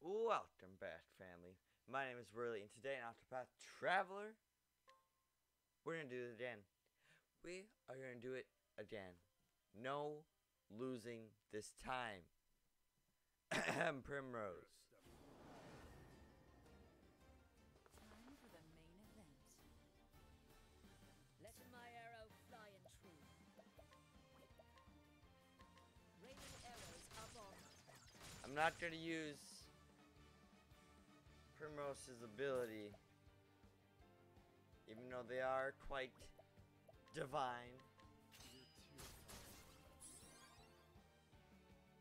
Welcome back, family. My name is Whirly, and today on Octopath Traveler, we're gonna do it again. We are gonna do it again. No losing this time. Primrose. Time for the main event. Letting my arrow fly true. Raining arrows on I'm not gonna use Primrose's ability, even though they are quite divine.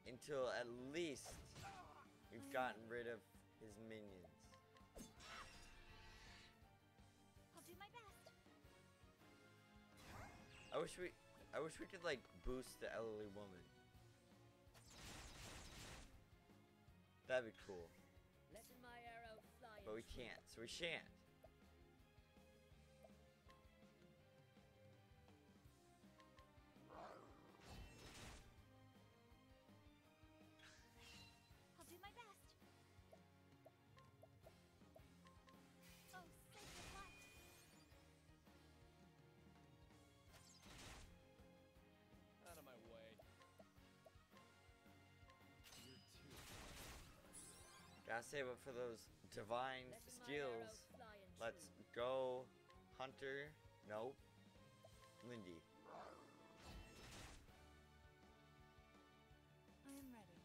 Until at least we've gotten rid of his minions. I'll do my best. I wish we I wish we could like boost the elderly woman. That'd be cool. But we can't, so we shan't. I'll do my best. Oh, sacred light. Out of my way. Gotta save up for those divine skills. Let's go Hunter. Nope. Linde. I am ready.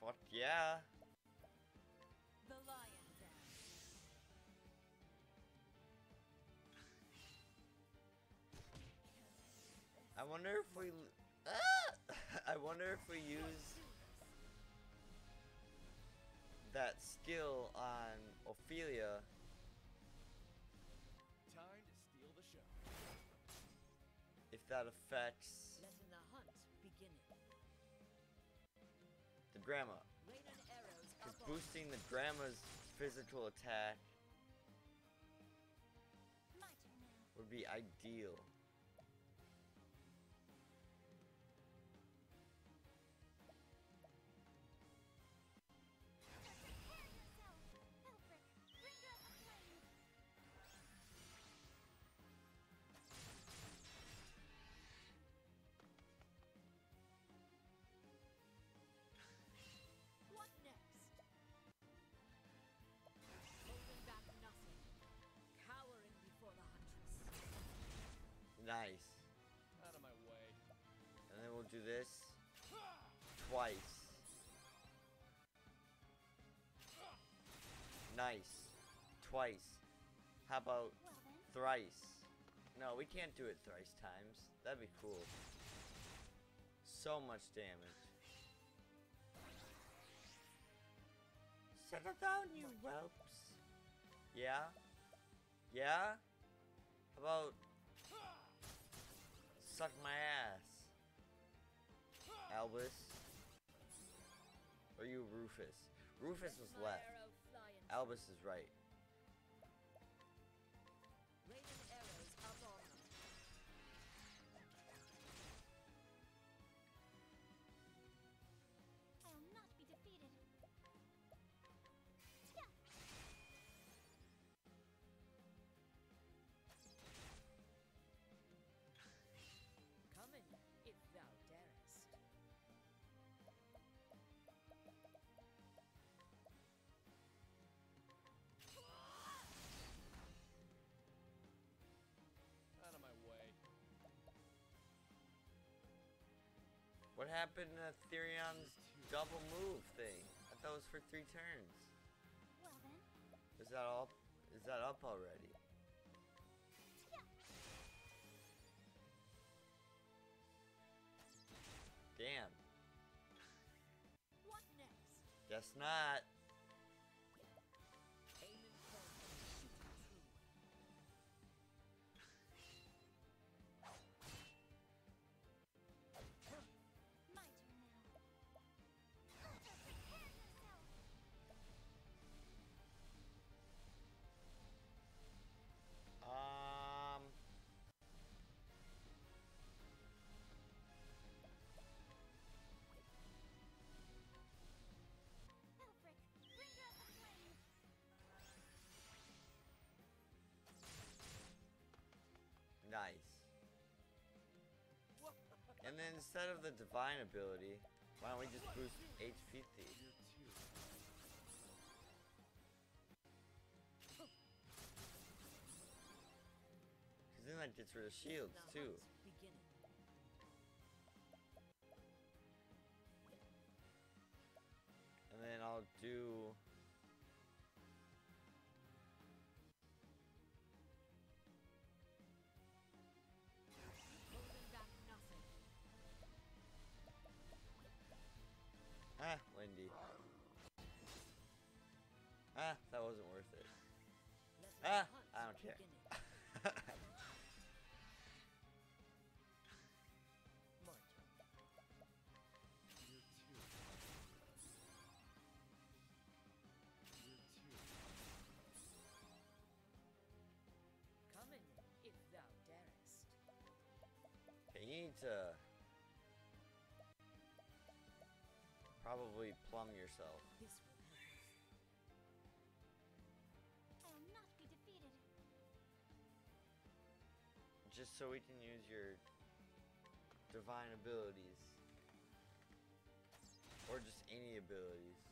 Fuck yeah. I wonder if we ah! I wonder if we use that skill on Ophilia Time to steal the show. if that affects Letting the hunt begin. the grandma. Because boosting the grandma's physical attack My turn now. would be ideal. Do this twice. Nice. Twice. How about thrice? No, we can't do it thrice times. That'd be cool. So much damage. Settle down, you whelps. Yeah? Yeah? How about suck my ass? Albus? Or you Rufus? Rufus was left. arrow fly and Albus is right. What happened to Therion's double move thing? I thought it was for three turns. Well then, Is that all? Is that up already? yeah. Damn. What next? Guess not. Instead of the divine ability, why don't we just boost HP thief? Because then that gets rid of shields too. And then I'll do. Ah, I don't care. Come in, if thou darest. You need to probably plumb yourself. So we can use your divine abilities. Or just any abilities.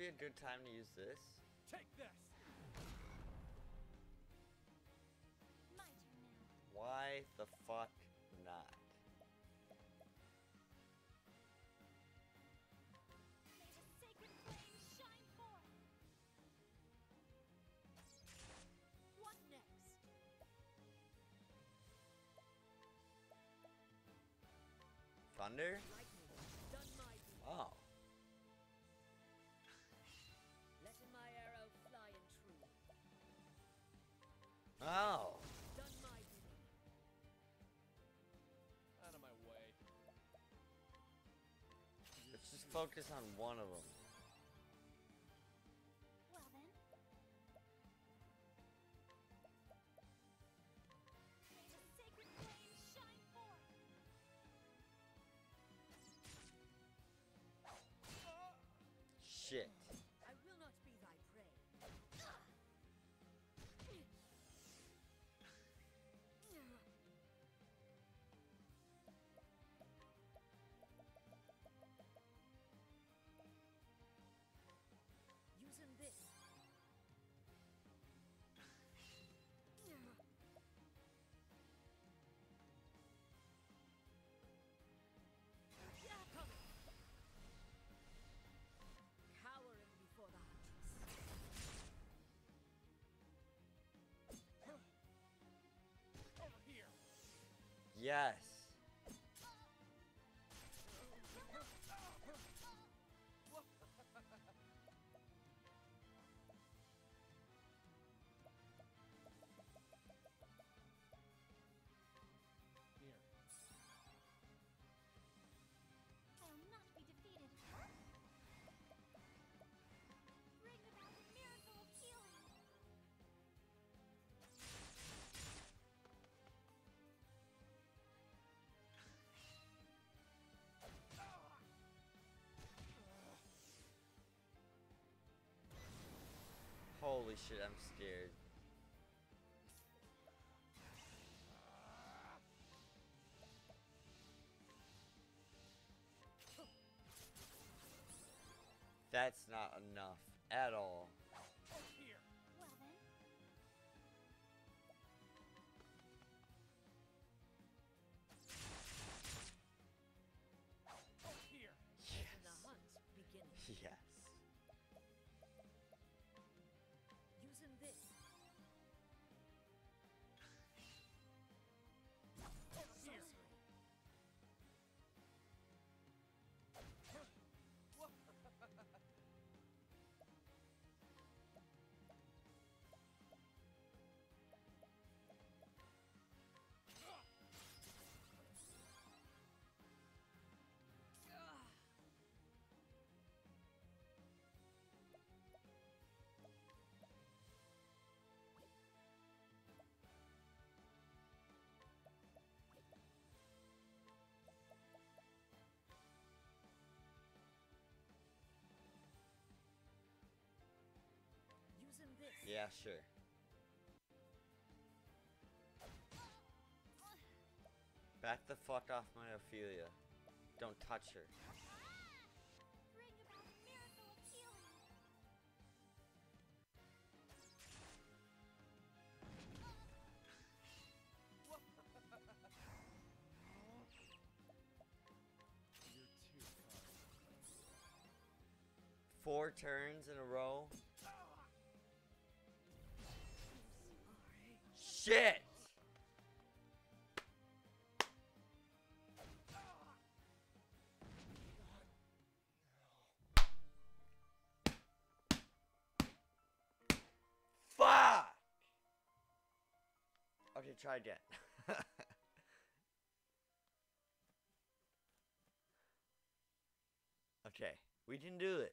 Be a good time to use this? Take this. My turn now. Why the fuck not? May focus on one of them. Yes. Holy shit, I'm scared. That's not enough at all. Yeah, sure. Back the fuck off my Ophilia. Don't touch her. Four turns in a row. Shit! Fuck! Okay, try again. okay, we can do this.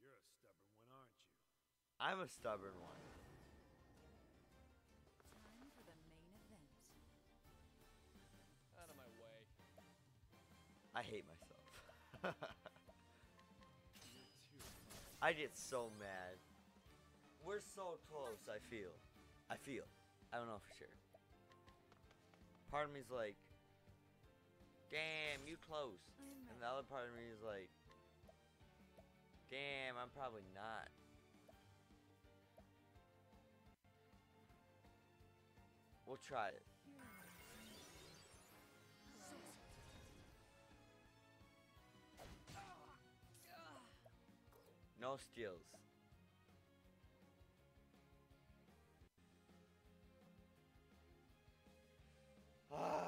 You're a stubborn one, aren't you? I'm a stubborn one. I hate myself. You're too kind. I get so mad. We're so close, I feel. I feel. I don't know for sure. Part of me's like, damn, you close. And the other part of me is like, damn, I'm probably not. We'll try it. No steals. Ah,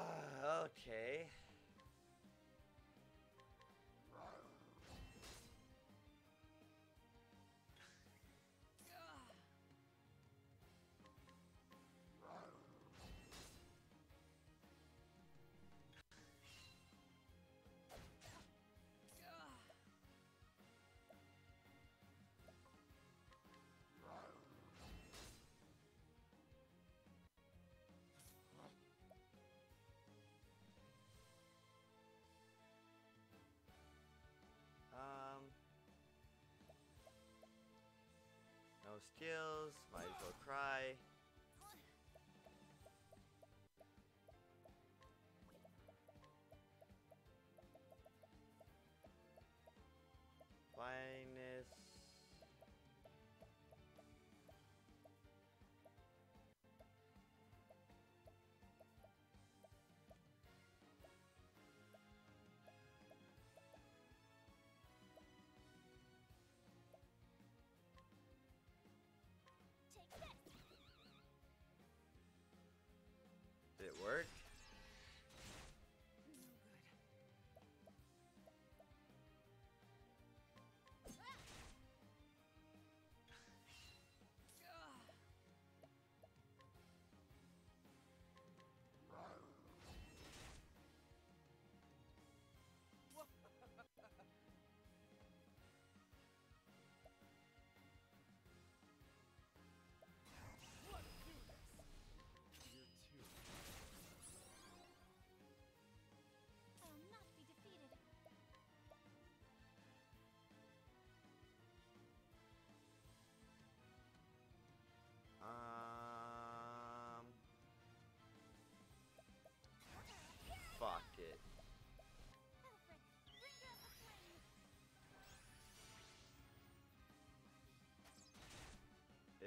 skills. Might as well cry.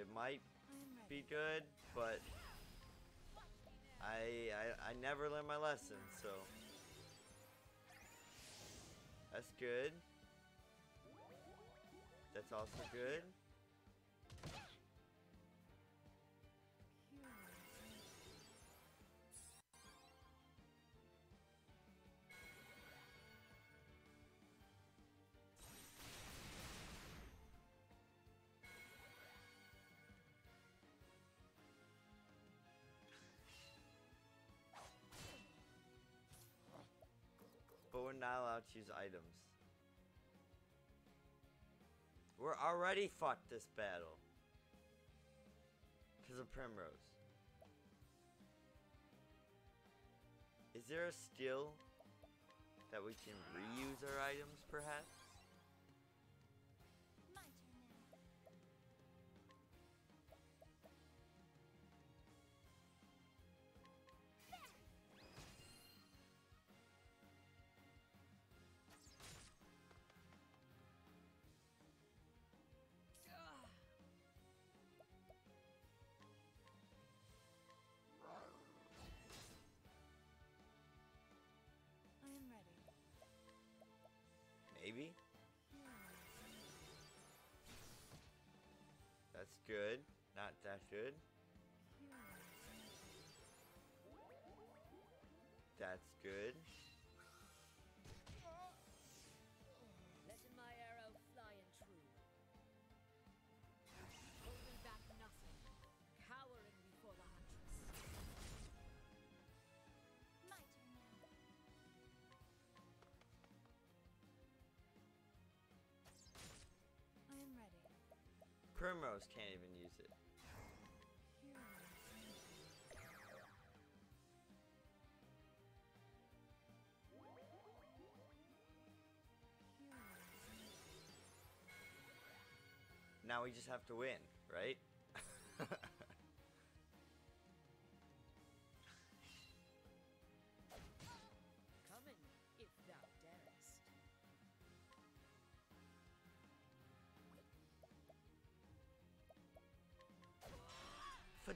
It might be good, but. I, I I never learned my lesson, so that's good. That's also good. Not allowed to use items. We're already fucked this battle. Because of Primrose. Is there a skill that we can reuse our items, perhaps? Good. Not that good. That's good. Primrose can't even use it. Now we just have to win, right?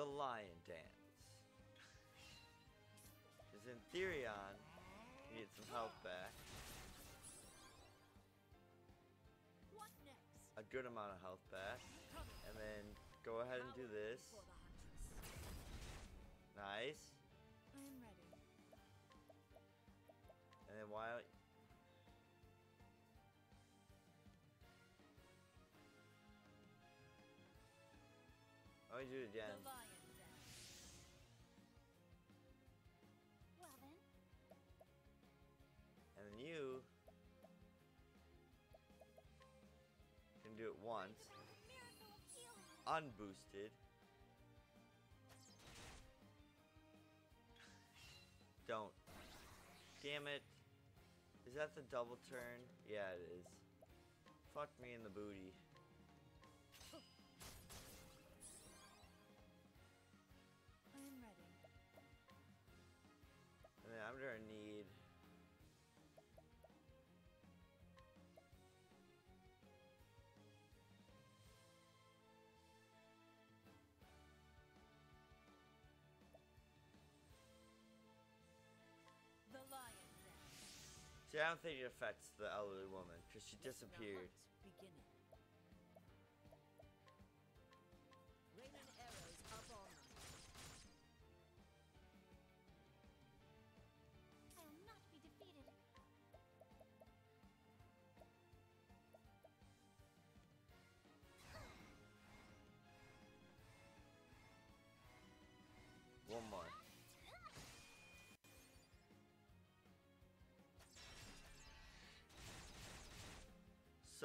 The Lion Dance. Because in Therion, you get some health back, What next? a good amount of health back, and then go ahead and do this. before the huntress. Nice. I am ready. And then while Let me do it again. Unboosted. Don't. Damn it. Is that the double turn? Yeah, it is. Fuck me in the booty. See, I don't think it affects the elderly woman because she disappeared.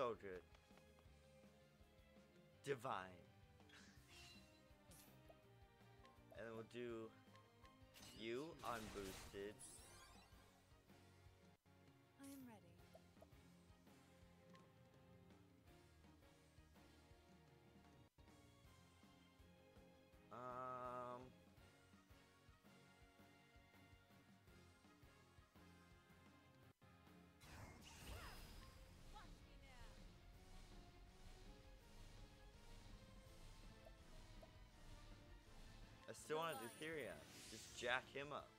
So good. Divine. And we'll do you unboosted. Want to do Therion. Just jack him up.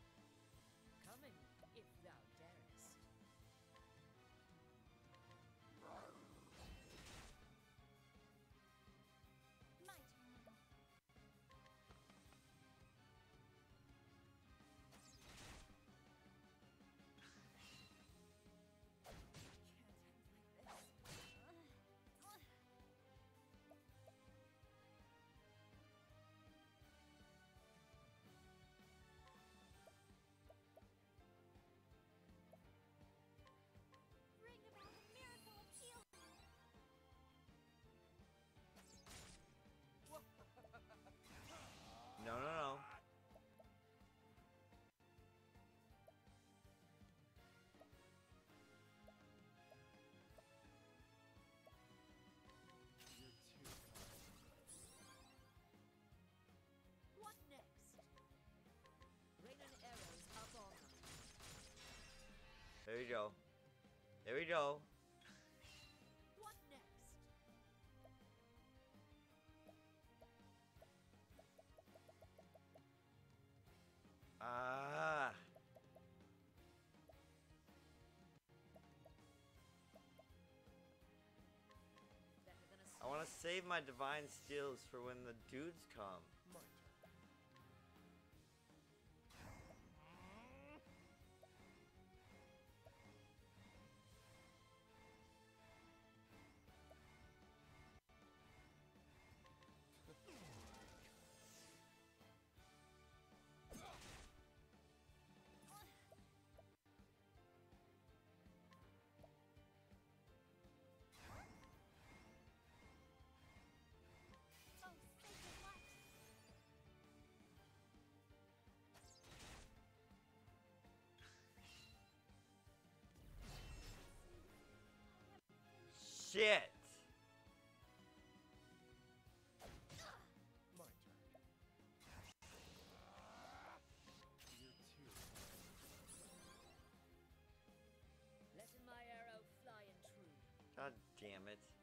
There we go. There we go. What next? Ah. Better than a I want to save my divine skills for when the dudes come. True. God damn it.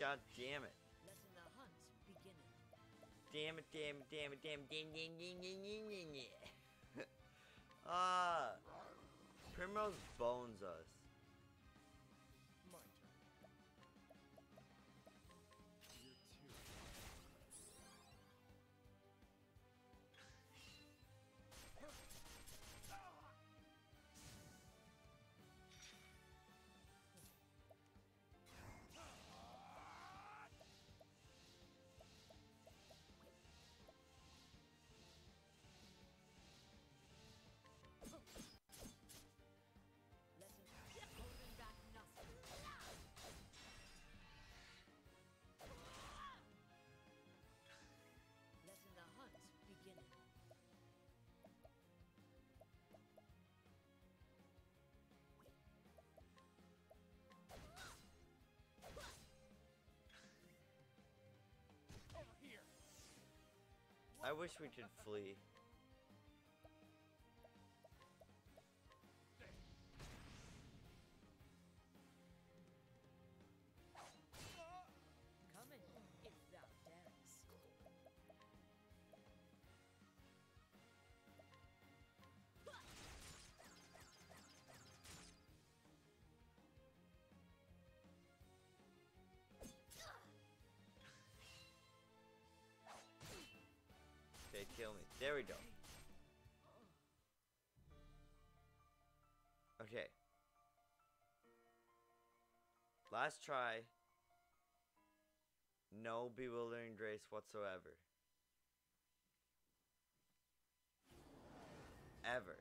God damn it. Letting the hunt begin. Damn it, damn it, damn it, damn it, damn, damn, damn, damn, damn, damn, damn. Ah. Primrose bones us. I wish we could flee. Okay, kill me. There we go. Okay. Last try. No bewildering grace whatsoever. Ever.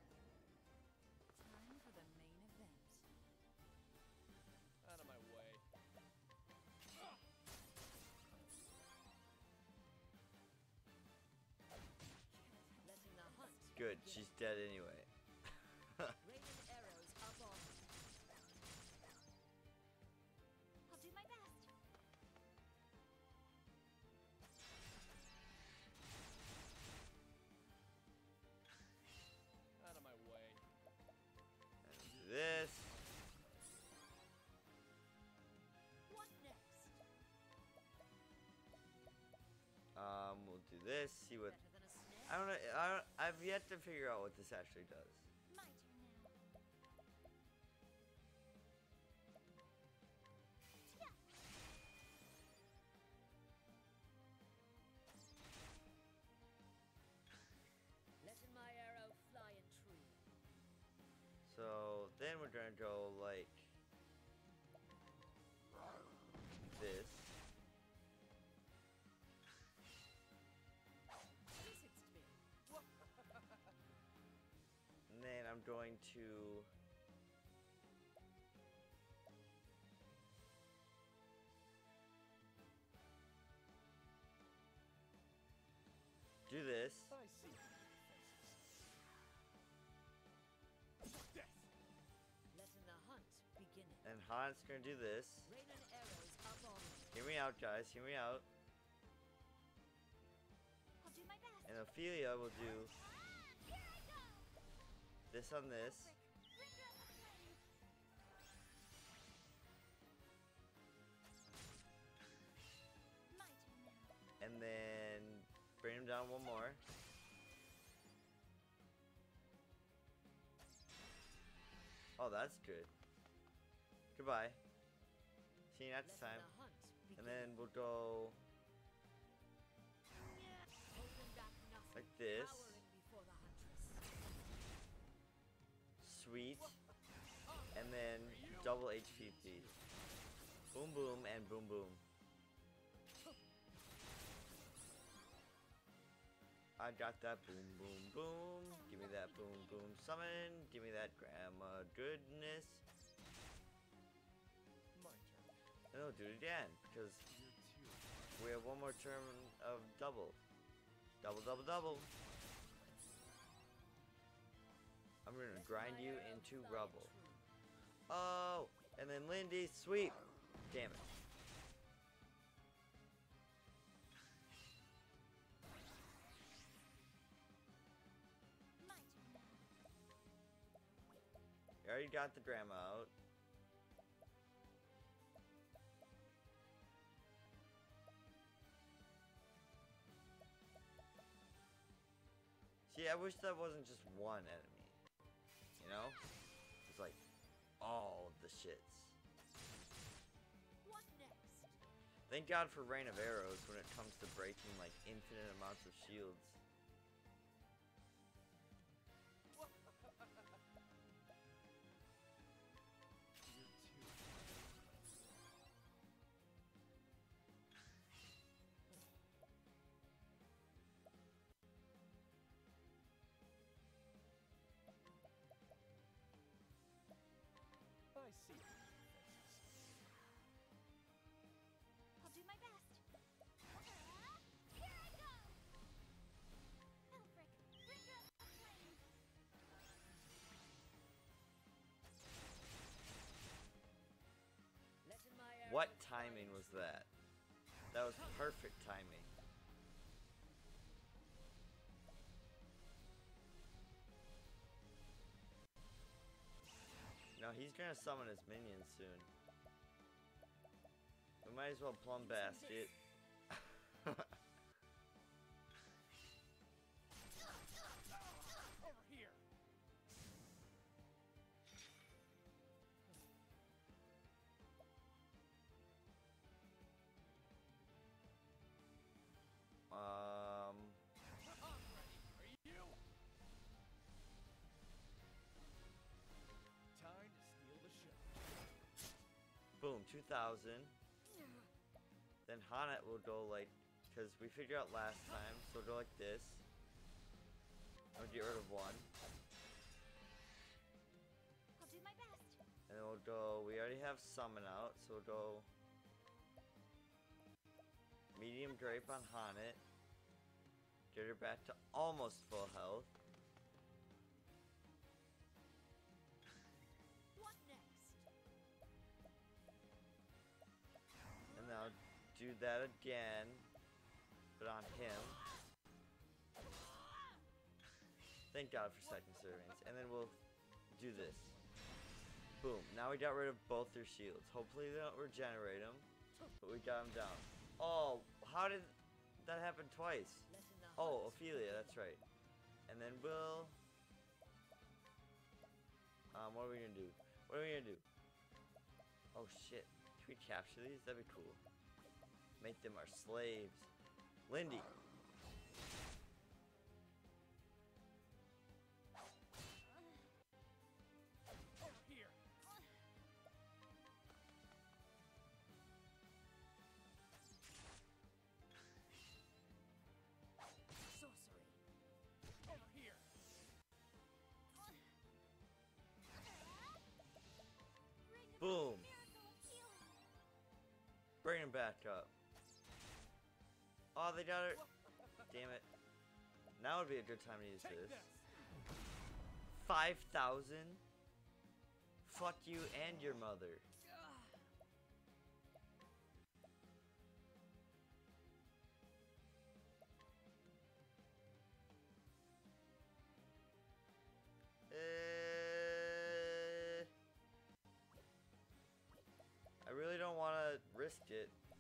She's dead anyway. Arrows up. I'll do my best. Out of my way. And this. What next? Um, we'll do this. See what. I don't know. I don't, I've yet to figure out what this actually does. Going to. Do this. I see your defenses. Death. Letting the hunt begin. And Han's gonna do this. Rain and arrows up on me. Hear me out, guys. Hear me out. I'll do my best. And Ophilia will do Here I go. This on this. And then bring him down one more. Oh, that's good. Goodbye. See you next time. And then double HP, please. Boom, boom, and boom, boom. I got that boom, boom, boom. Give me that boom, boom summon. Give me that grandma goodness. And we'll do it again because we have one more turn of double. Double, double, double. I'm gonna grind you into rubble. Oh, and then Linde sweep. Damn it. You already got the grandma out. See, I wish that wasn't just one enemy. You know? It's like all the shits. What next? Thank God for Rain of Arrows when it comes to breaking like infinite amounts of shields. What timing was that? That was perfect timing. No, he's gonna summon his minions soon. We might as well plum basket. 2000. Then H'aanit will go like, because we figured out last time, so we'll go like this. I'll get rid of one. I'll do my best. And then we'll go, we already have summon out, so we'll go medium drape on H'aanit. Get her back to almost full health. Do that again, but on him. Thank God for second servings. And then we'll do this. Boom. Now we got rid of both their shields. Hopefully they don't regenerate them, but we got them down. Oh, how did that happen twice? Oh, Ophilia, that's right. And then we'll. Um, what are we gonna do? What are we gonna do? Oh shit. Can we capture these? That'd be cool. Make them our slaves. Linde. Here. Sorcery. Here. Boom. Bring him back up. Oh, they got her. Damn it. Now would be a good time to use this. this. 5,000? Fuck you and your mother.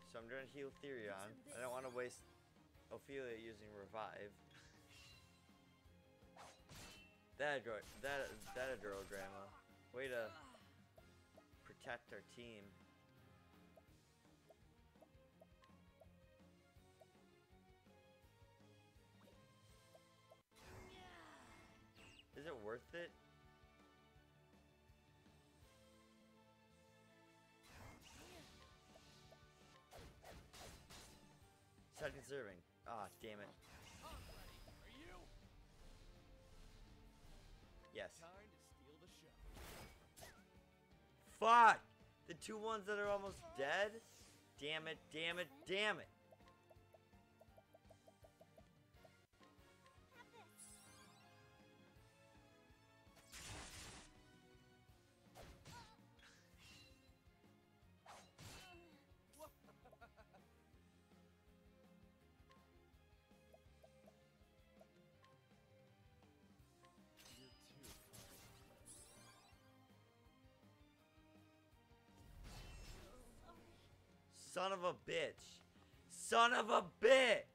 So I'm going to heal Therion. I don't want to waste Ophilia using Revive. That a girl, that that a girl, Grandma. Way to protect our team. Is it worth it? Ah, damn it. Yes. Fuck! The two ones that are almost dead? Damn it, damn it, damn it. Son of a bitch. Son of a bitch!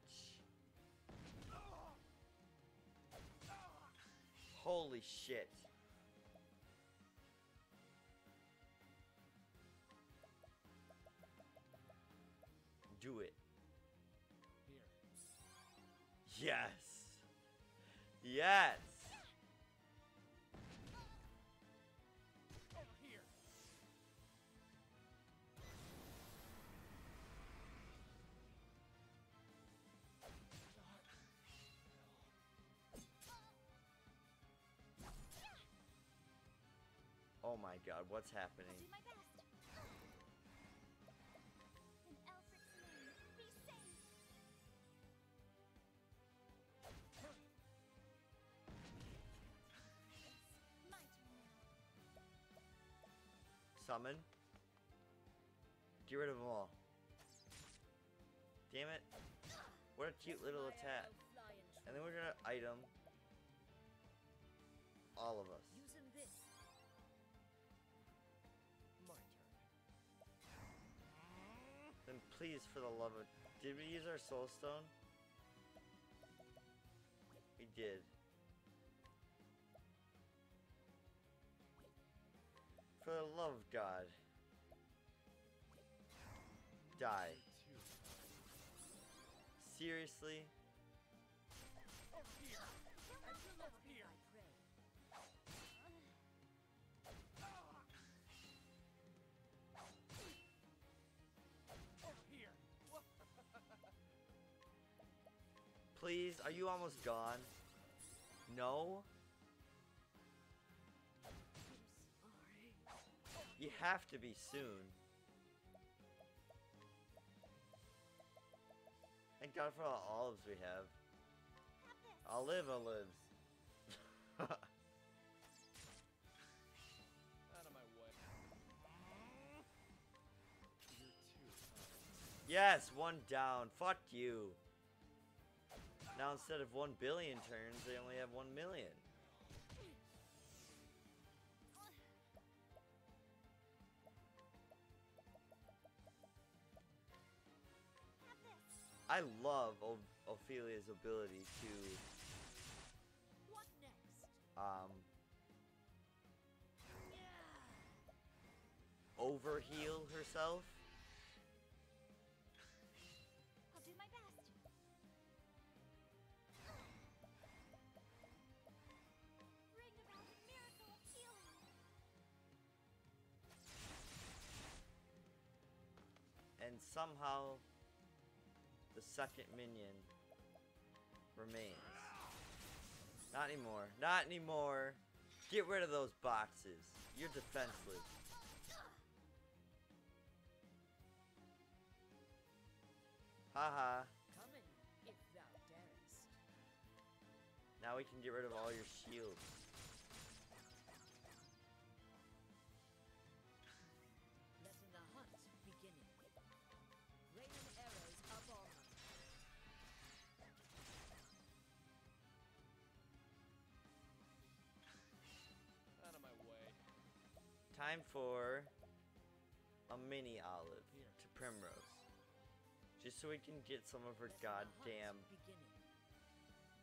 Holy shit. Do it. Yes. Yes. Oh my god, what's happening? do my best. In Aelfric's name, be safe. It's my turn now. Summon. Get rid of them all. Damn it. What a cute little attack. And then we're gonna item all of us. Please, for the love of... Did we use our soul stone? We did. For the love of God. Die. Seriously? Please, are you almost gone? No? You have to be soon. Thank God for all the olives we have. Have this. I'll live, I'll live. Out of my way. Yes, one down. Fuck you. Now instead of one billion turns, they only have one million. I love o- Ophilia's ability to um overheal herself. Somehow the second minion remains. Not anymore. Not anymore. Get rid of those boxes. You're defenseless. Haha. Come in, if thou darest. Now we can get rid of all your shields. Time for a mini olive to Primrose. Just so we can get some of her goddamn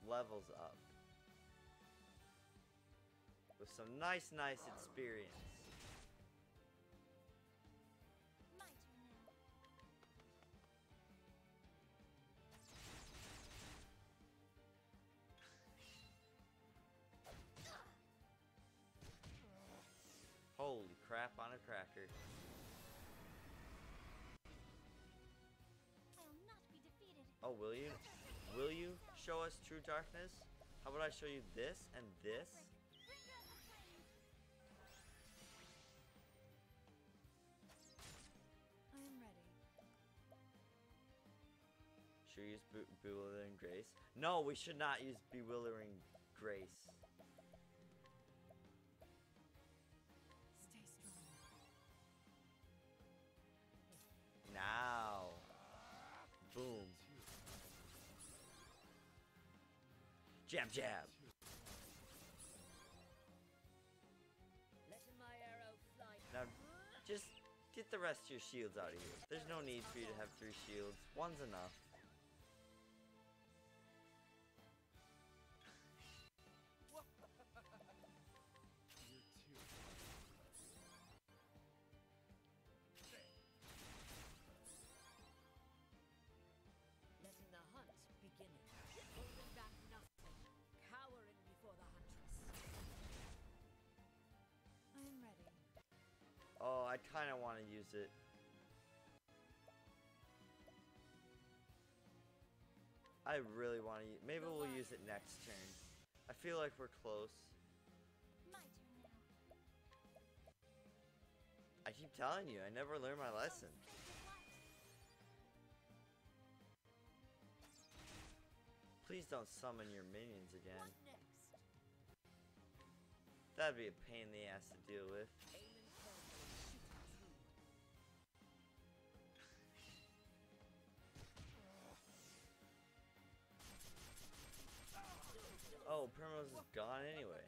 levels up. With some nice, nice experience. Crap on a cracker. I'll not be defeated. Oh, will you? Will you show us true darkness? How about I show you this and this? Bringer of the flames. I am ready. Should we use be- Bewildering Grace? No, we should not use Bewildering Grace. Jab, jab. Letting my arrow fly. Now, just get the rest of your shields out of here. There's no need for you to have three shields. One's enough. I kind of want to use it. I really want to Maybe we'll use it next turn. I feel like we're close. My turn now. I keep telling you, I never learned my lesson. Please don't summon your minions again. That'd be a pain in the ass to deal with. Oh, Primrose is gone anyway.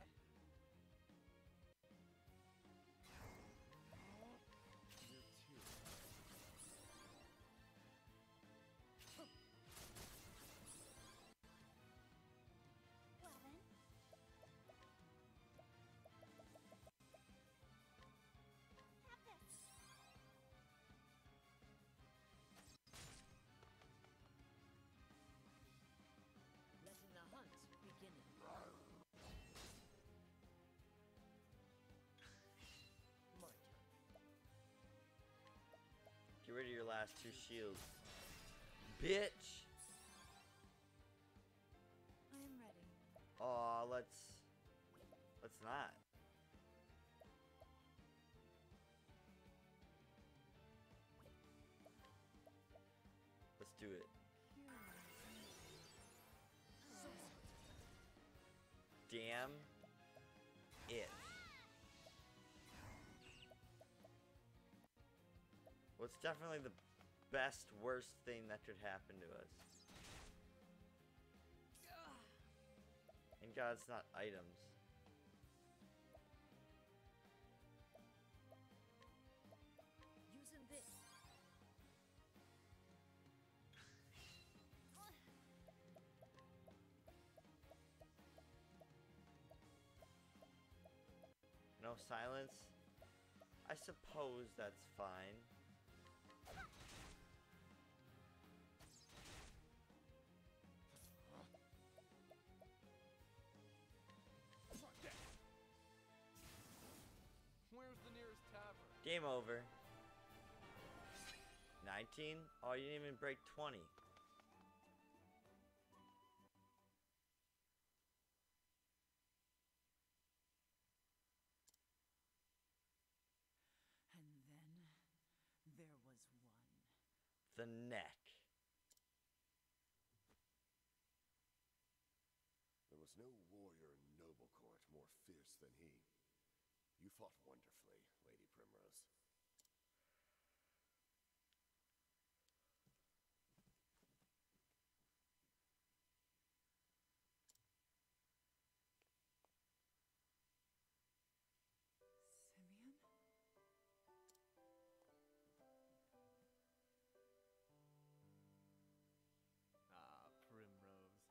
Last two shields. Bitch! I am ready. Aw, let's... Let's not. Let's do it. Damn it. What's definitely the best, worst thing that could happen to us? And God, it's not items. Using this. No silence? I suppose that's fine. Game over. 19? Oh, you didn't even break 20. And then there was one. The neck. There was no warrior in noble court more fierce than he. You fought wonderfully, Primrose. Simeon? Ah, Primrose.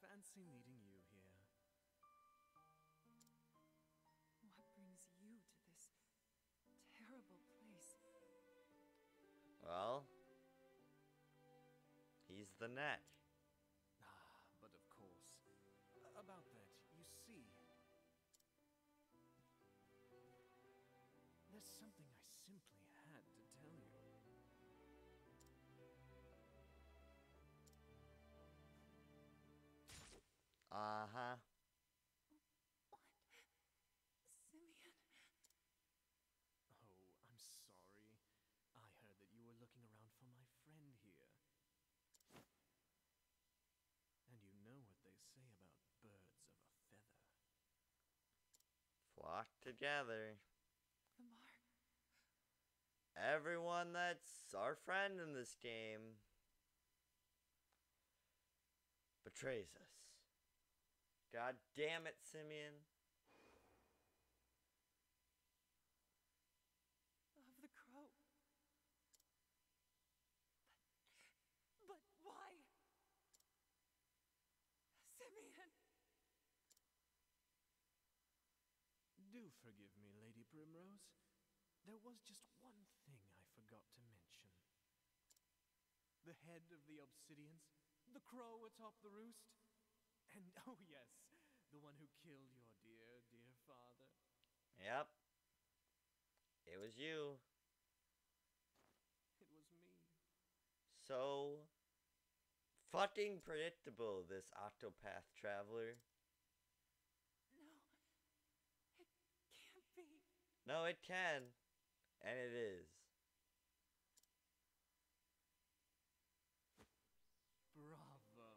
Fancy meeting you the net. Ah, but of course. About that, you see. There's something I simply had to tell you. Uh huh. What? Simeon? Oh, I'm sorry. I heard that you were looking around for my friend here. And you know what they say about birds of a feather. Flock together. Everyone that's our friend in this game betrays us. God damn it, Simeon. Of the crow. But. But why? Simeon! Do forgive me, Lady Primrose. There was just one thing I forgot to mention. The head of the Obsidians, the crow atop the roost, and oh yes, the one who killed your dear, dear father. Yep. It was you. It was me. So fucking predictable, this Octopath Traveler. No. It can't be. No, it can. And it is. Bravo.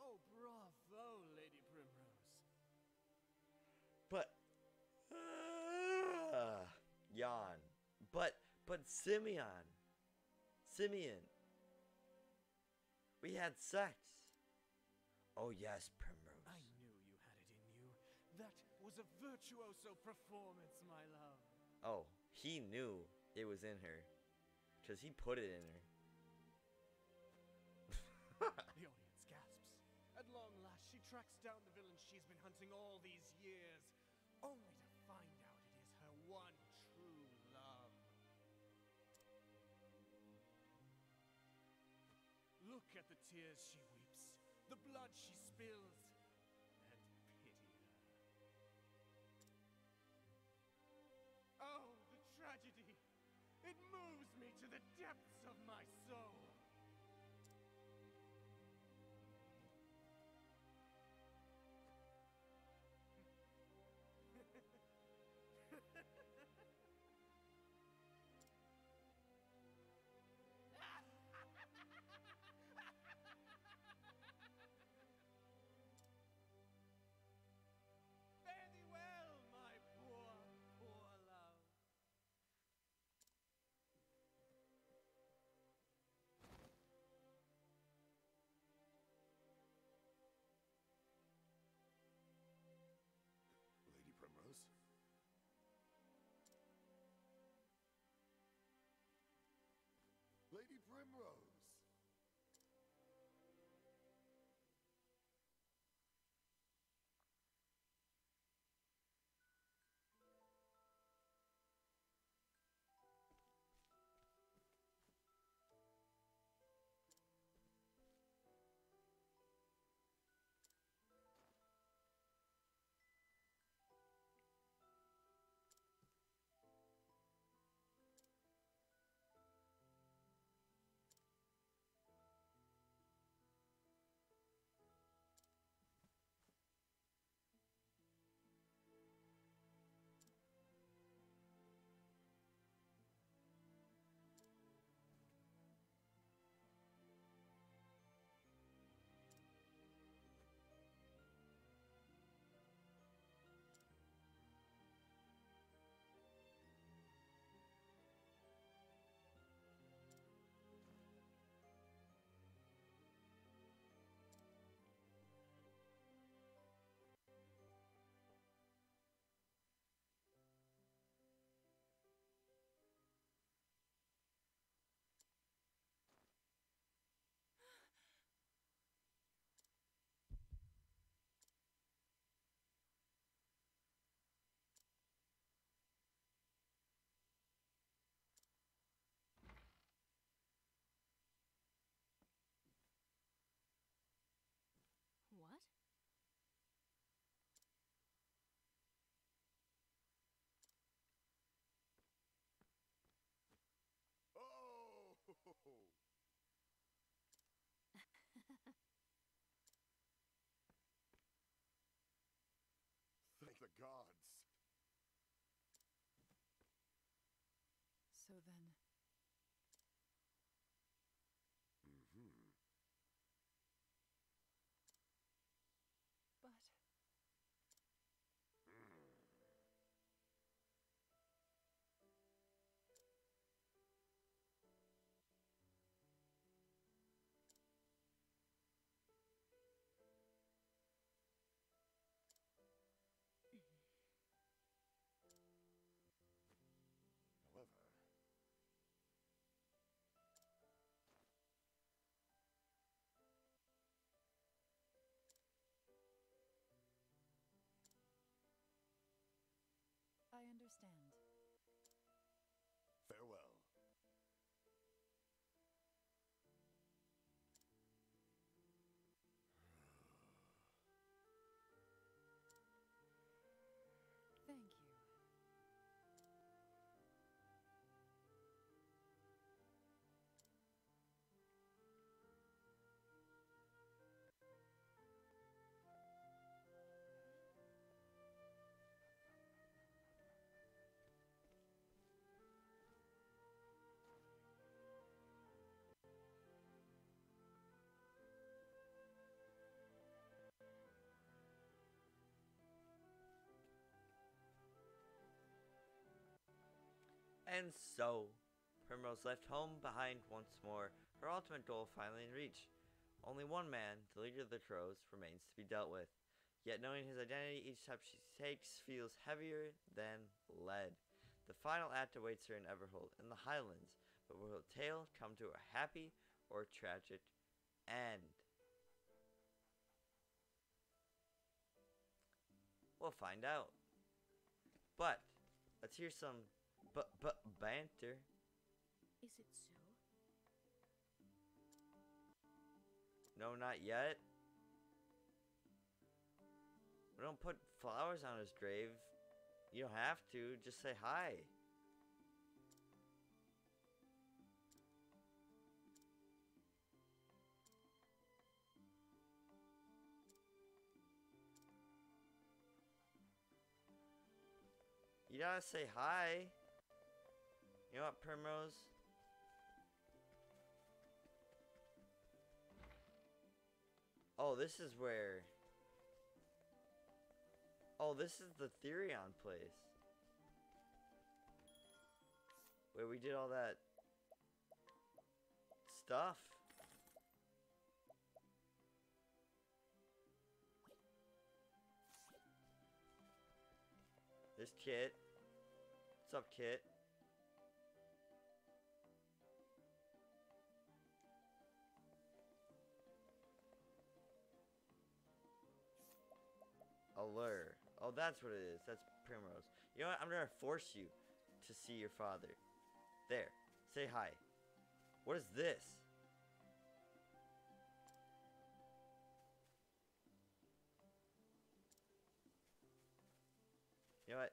Oh, bravo, Lady Primrose. But uh, yawn. But but Simeon. Simeon. We had sex. Oh yes, Primrose. Was a virtuoso performance, my love. Oh, he knew it was in her. Cause he put it in her. The audience gasps. At long last, she tracks down the villain she's been hunting all these years, only to find out it is her one true love. Look at the tears she weeps, the blood she spills, Lady Primrose! Then, And so, Primrose left home behind once more, her ultimate goal finally in reach. Only one man, the leader of the Crows, remains to be dealt with. Yet knowing his identity each step she takes feels heavier than lead. The final act awaits her in Everhold, in the Highlands, but will the tale come to a happy or tragic end? We'll find out. But, let's hear some but but banter. Is it so? No, not yet. We don't put flowers on his grave. You don't have to. Just say hi. You gotta say hi. You know what, Primrose? Oh, this is where. Oh, this is the Therion place. Where we did all that stuff. This Kit. What's up, Kit? Allure. Oh, that's what it is. That's Primrose. You know what? I'm gonna force you to see your father. There. Say hi. What is this? You know what?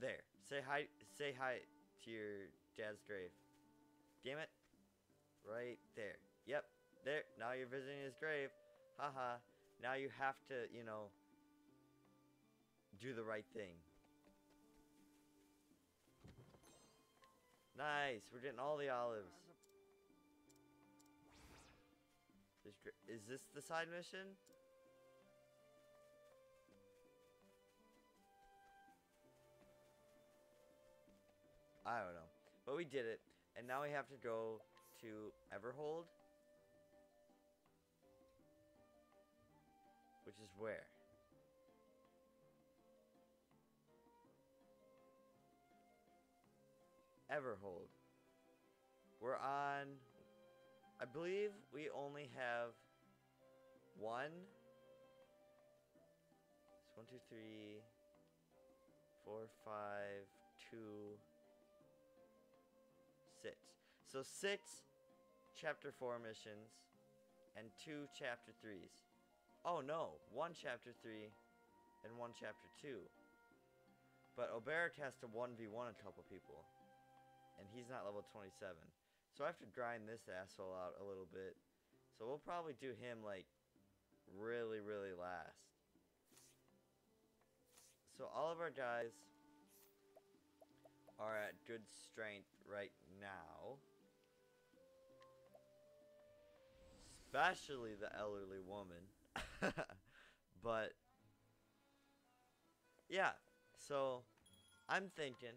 There. Say hi. Say hi to your dad's grave. Damn it. Right there. Yep. There. Now you're visiting his grave. Haha. Now you have to, you know, do the right thing. Nice. We're getting all the olives. Is this the side mission? I don't know. But we did it. And now we have to go to Everhold. Which is where? Everhold. We're on. I believe we only have one. It's one, two, three, four, five, two, six. So six chapter four missions and two chapter threes. Oh no, one chapter three and one chapter two. But Olberic has to 1v1 a couple people. And he's not level 27. So I have to grind this asshole out a little bit. So we'll probably do him like really, really last. So all of our guys are at good strength right now. Especially the elderly woman. but yeah, so I'm thinking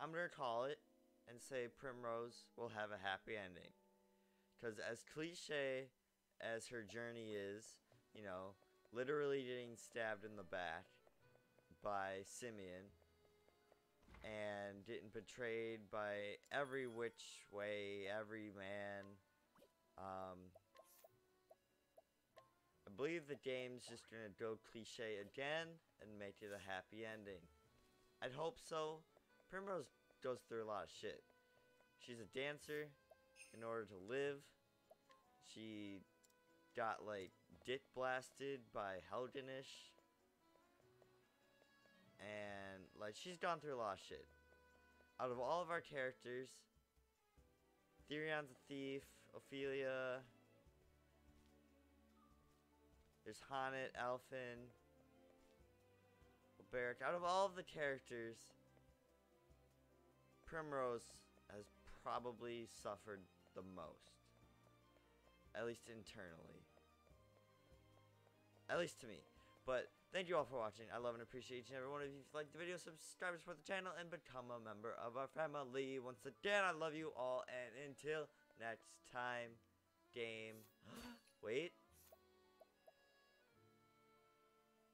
I'm gonna call it and say Primrose will have a happy ending. Cause as cliche as her journey is, you know, literally getting stabbed in the back by Simeon and getting betrayed by every which way, every man. Um, believe the game's just gonna go cliche again and make it a happy ending. I'd hope so. Primrose goes through a lot of shit. She's a dancer in order to live. She got like dick blasted by Helgenish. And like she's gone through a lot of shit. Out of all of our characters, Therion's a thief, Ophilia, there's H'aanit, Alfyn, Barrack. Out of all of the characters, Primrose has probably suffered the most. At least internally. At least to me. But thank you all for watching. I love and appreciate each and every one of you. If you like the video, subscribe, support the channel, and become a member of our family. Once again, I love you all. And until next time, game. Wait.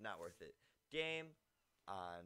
Not worth it. Game on. Um,